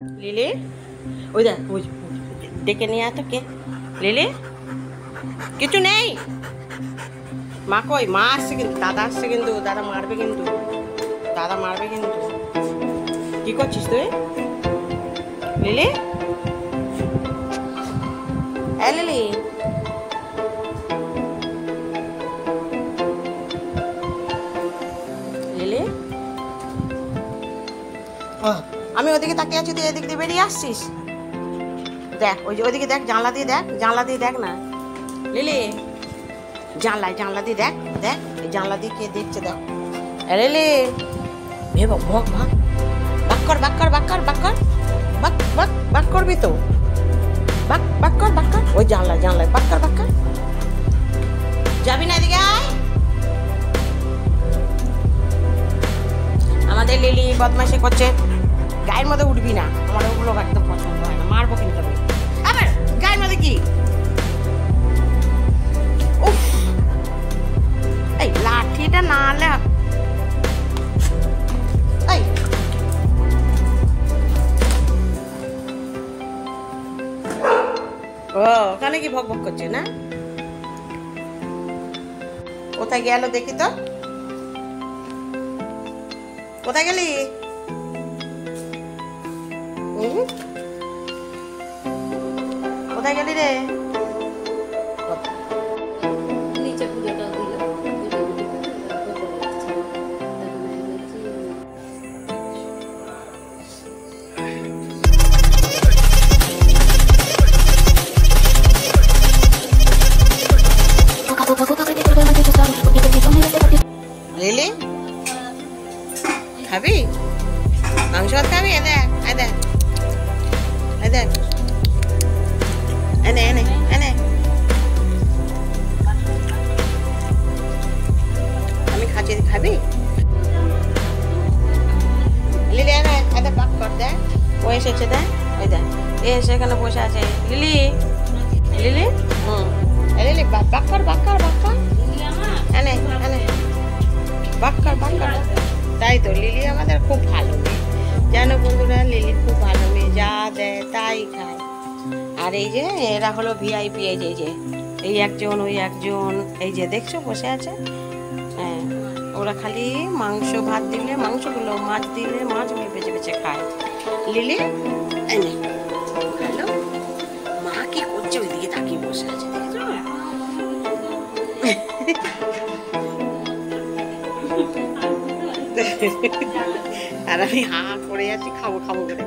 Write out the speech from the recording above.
Lily? ওই দেখ ওই ডেকে নিয়ে আয় কে লিলি? কিছু নেই। মা কই? মা আসছে কিন্তু দাদা আসছে কিন্তু দাদা মারবে কিন্তু দাদা মারবে কিন্তু। কি করছিস তুই? লিলি? হ্যাঁ লিলি। লিলি? আহ, আমি ওদিকে তাকিয়ে আছি, তুই এদিক দিয়ে বেরিয়ে আসছিস? দেখ, ওই যে ওদিকে দেখ, জানলা দিয়ে দেখ, জানলা দিয়ে দেখ না। লিলি, জানলায় জানলা দিয়ে দেখ দেখ জানলা দিয়ে কে দেখছে দেখ। লিলি ভে ভাগ ভাগ। ভাগ বাক কর বাক কর বাক কর বাক কর। বাক বাক বাক করবি তো। বাক বাক কর বাক কর। ওই জানলায় জানলায় বাক কর বাক কর। যাবি না এদিকে আমাদের লিলি বদমাইশি করছে। গায়ের মধ্যে উঠবি না। আমার ওগুলো একদম পছন্দ হয় না। মারবো কিন্তু আবার গায়ের মধ্যে কি? উফ! এই লাঠিটা না আনলে ও, ওখানে কি ভক ভক করছে, না? কোথায় গেল দেখি তো। কোথায় গেলি? কোথায় গেলি রে? লিলি? খাবি? মাংস খাবি? এ দেখ এসেছে, দেখ। ওই দেখ, এ এসে এখানে বসে আছে। লিলি? লিলি? হুম। লিলি বাক বাক কর বাক কর বাক কর এনে এনে। বাক্কার বাক্কার তাই তো, লিলি আমাদের খুব ভালো মেয়ে। জানো বন্ধুরা, লিলি খুব ভালো মেয়ে। যা দেয় তাই খায়। আর এই যে, এরা হলো ভিআইপি এই যে এই যে। এই একজন, ওই একজন। এই যে, দেখছ, বসে আছে? হ্যাঁ। ওরা খালি মাংস ভাত দিলে, মাংসগুলো মাছ দিলে মাছগুলো বেছে বেছে খায়। লিলি এনে। হ্যালো মা কি করছে ওইদিকে তাকিয়ে বসে আছে আর আমি হা করে আছি খাব খাব করে